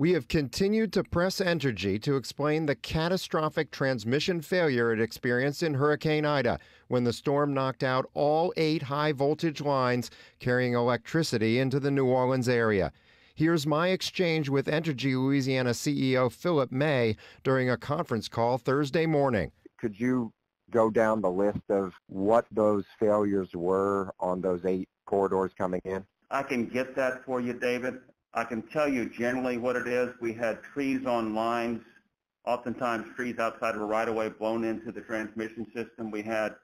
We have continued to press Entergy to explain the catastrophic transmission failure it experienced in Hurricane Ida when the storm knocked out all eight high voltage lines carrying electricity into the New Orleans area. Here's my exchange with Entergy Louisiana CEO Philip May during a conference call Thursday morning. Could you go down the list of what those failures were on those eight corridors coming in? I can get that for you, David. I can tell you generally what it is. We had trees on lines, oftentimes trees outside of a right-of-way blown into the transmission system. We had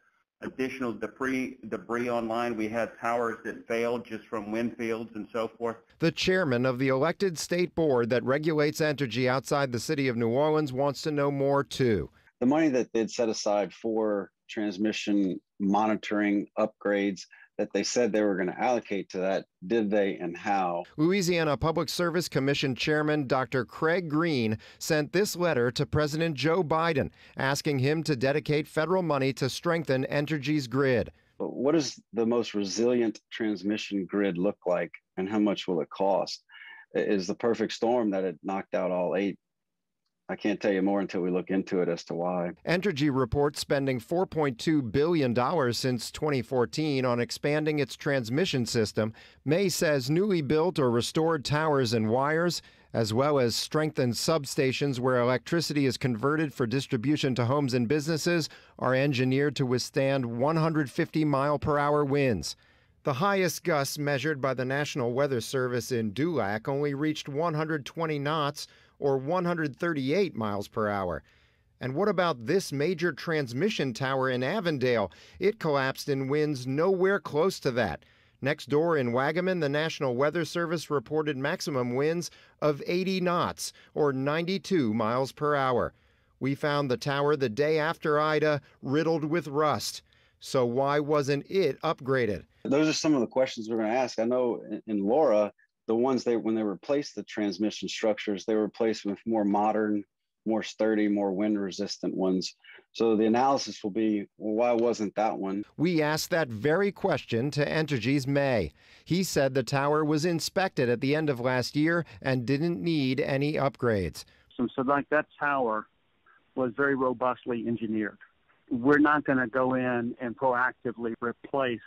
additional debris, debris on line. We had towers that failed just from wind fields and so forth. The chairman of the elected state board that regulates energy outside the city of New Orleans wants to know more too. The money that they'd set aside for transmission monitoring upgrades that they said they were going to allocate to that. Did they and how? Louisiana Public Service Commission Chairman Dr. Craig Greene sent this letter to President Joe Biden asking him to dedicate federal money to strengthen Entergy's grid. But what does the most resilient transmission grid look like and how much will it cost? Is the perfect storm that it knocked out all eight I can't tell you more until we look into it as to why. Entergy reports spending $4.2 billion since 2014 on expanding its transmission system. May says newly built or restored towers and wires, as well as strengthened substations where electricity is converted for distribution to homes and businesses, are engineered to withstand 150 mile per hour winds. The highest gusts measured by the National Weather Service in Dulac only reached 120 knots or 138 miles per hour. And what about this major transmission tower in Avondale? It collapsed in winds nowhere close to that. Next door in Waggaman, the National Weather Service reported maximum winds of 80 knots or 92 miles per hour. We found the tower the day after Ida riddled with rust. So why wasn't it upgraded? Those are some of the questions we're going to ask. I know in Laura, the ones they when they replaced the transmission structures, they were replaced with more modern, more sturdy, more wind resistant ones. So the analysis will be well, why wasn't that one? We asked that very question to Entergy's May. He said the tower was inspected at the end of last year and didn't need any upgrades. So, so like that tower was very robustly engineered. We're not going to go in and proactively replace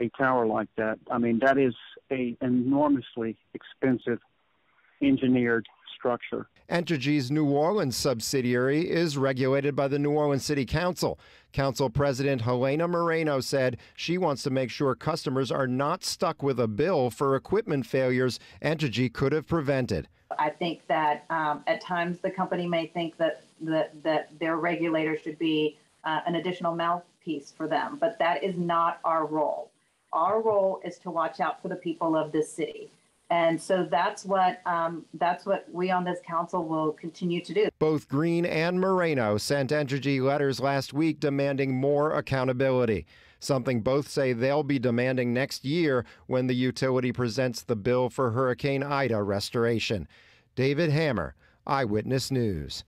a tower like that. I mean, that is a enormously expensive engineered structure. Entergy's New Orleans subsidiary is regulated by the New Orleans City Council. Council President Helena Moreno said she wants to make sure customers are not stuck with a bill for equipment failures Entergy could have prevented. I think that um, at times the company may think that, that, that their regulator should be uh, an additional mouthpiece for them, but that is not our role. Our role is to watch out for the people of this city. And so that's what um, that's what we on this council will continue to do. Both Greene and Moreno sent Entergy letters last week demanding more accountability, something both say they'll be demanding next year when the utility presents the bill for Hurricane Ida restoration. David Hammer, Eyewitness News.